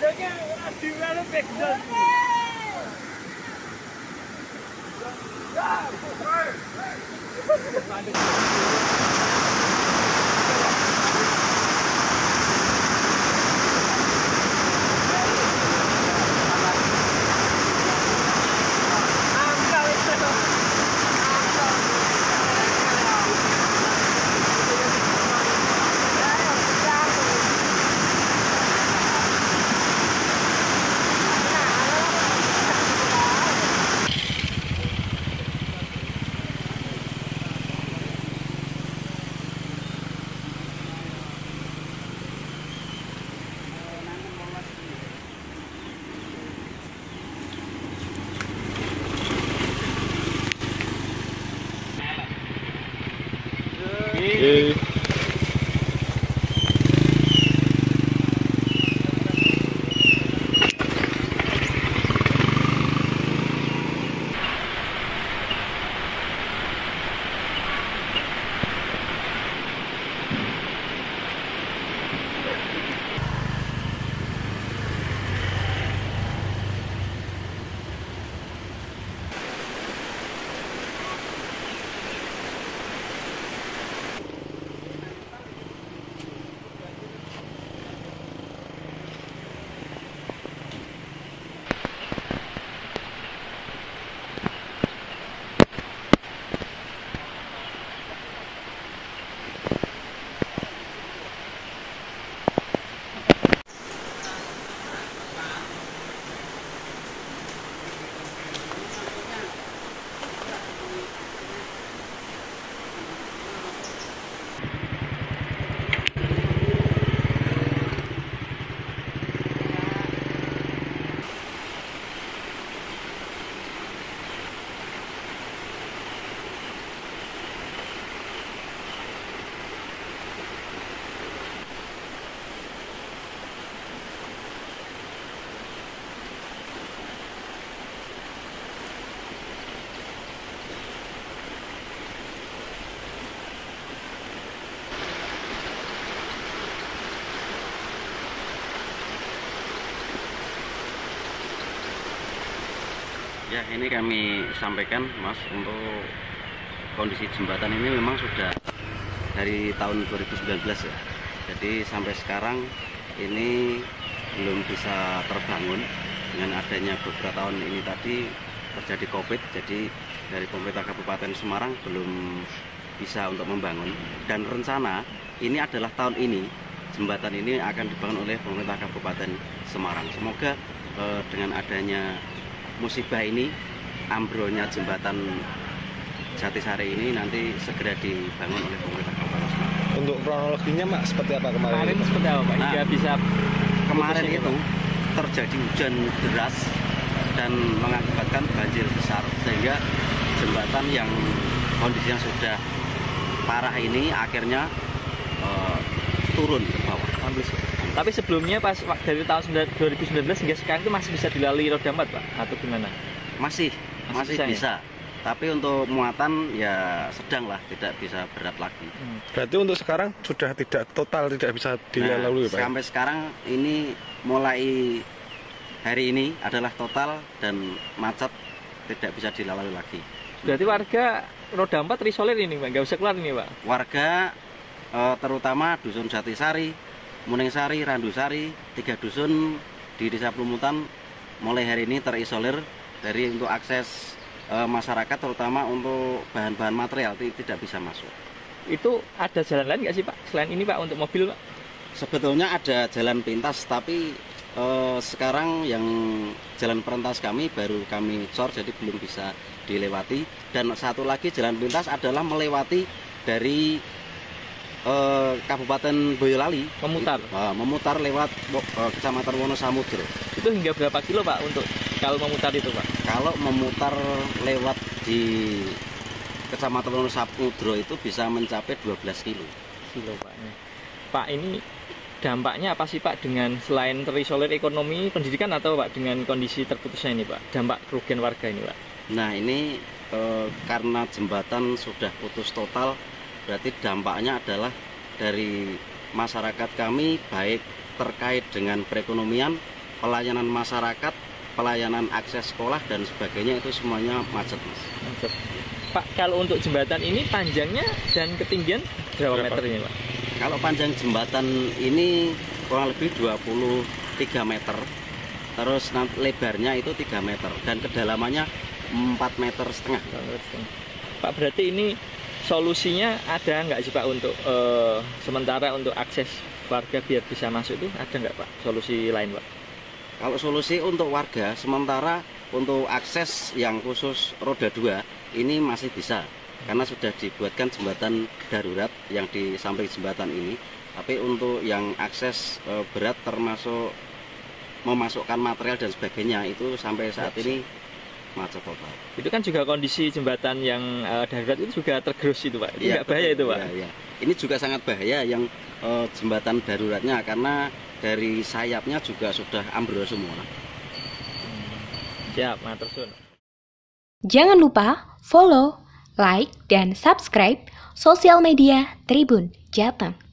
dat je u wel een beetje dat Ja, Ya ini kami sampaikan Mas untuk kondisi jembatan ini memang sudah dari tahun 2019 ya. Jadi sampai sekarang ini belum bisa terbangun dengan adanya beberapa tahun ini tadi terjadi Covid. Jadi dari pemerintah Kabupaten Semarang belum bisa untuk membangun dan rencana ini adalah tahun ini jembatan ini akan dibangun oleh pemerintah Kabupaten Semarang. Semoga eh, dengan adanya musibah ini ambrolnya jembatan Jatisari ini nanti segera dibangun oleh pemerintah Kabupaten Semarang. Untuk kronologinya Mak seperti apa kemarin? Kemarin seperti apa Pak? Hingga Nah. bisa Kemarin itu terjadi hujan deras dan mengakibatkan banjir besar sehingga jembatan yang kondisinya sudah parah ini akhirnya eh, turun ke bawah. Tapi sebelumnya pas dari tahun 2019 hingga sekarang itu masih bisa dilalui roda empat Pak? Atau gimana? Masih Masih masih, bisa ya? bisa. Tapi untuk muatan ya sedang lah, tidak bisa berat lagi. Hmm. Berarti untuk sekarang sudah tidak total tidak bisa dilalui Nah, Pak? sampai sekarang ini mulai hari ini adalah total dan macet tidak bisa dilalui lagi. Berarti warga roda empat terisolir ini Pak? Nggak usah keluar ini Pak? Warga eh, terutama dusun Jatisari, Muningsari, Randusari, tiga dusun di Desa Pelumutan mulai hari ini terisolir dari untuk akses eh, masyarakat terutama untuk bahan-bahan material ti- tidak bisa masuk. Itu ada jalan lain nggak sih Pak? Selain ini Pak untuk mobil Pak? Sebetulnya ada jalan pintas tapi eh, sekarang yang jalan perintas kami baru kami cor jadi belum bisa dilewati dan satu lagi jalan pintas adalah melewati dari eh, Kabupaten Boyolali Memutar. Eh, memutar lewat eh, Kecamatan Wonosamudro. Itu hingga berapa kilo Pak untuk kalau memutar itu Pak? Kalau memutar lewat di Kecamatan Wonosamudro itu bisa mencapai 12 kilo. Kilo Pak. Pak ini dampaknya apa sih Pak dengan selain terisolir ekonomi, pendidikan atau Pak dengan kondisi terputusnya ini Pak? Dampak kerugian warga ini Pak? Nah ini eh, karena jembatan sudah putus total, berarti dampaknya adalah dari masyarakat kami baik terkait dengan perekonomian pelayanan masyarakat, pelayanan akses sekolah dan sebagainya itu semuanya macet mas. Macet. Pak, kalau untuk jembatan ini panjangnya dan ketinggian berapa, Berapa? meter ini, Pak? Kalau panjang jembatan ini kurang lebih 23 meter, terus lebarnya itu 3 meter dan kedalamannya 4 meter setengah. Pak, berarti ini solusinya ada nggak sih Pak untuk eh, sementara untuk akses warga biar bisa masuk itu ada nggak Pak solusi lain Pak? Kalau solusi untuk warga sementara untuk akses yang khusus roda 2 ini masih bisa karena sudah dibuatkan jembatan darurat yang di samping jembatan ini. Tapi untuk yang akses eh, berat termasuk memasukkan material dan sebagainya itu sampai saat ini macet total. Itu kan juga kondisi jembatan yang eh, darurat itu juga tergerus itu Pak. Itu Iya, bahaya itu Pak? Iya, iya. Ini juga sangat bahaya yang eh, jembatan daruratnya karena dari sayapnya juga sudah ambrol semua. Siap, matur. Jangan lupa follow, like, dan subscribe sosial media Tribun Jateng.